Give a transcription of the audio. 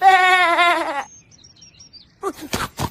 え ー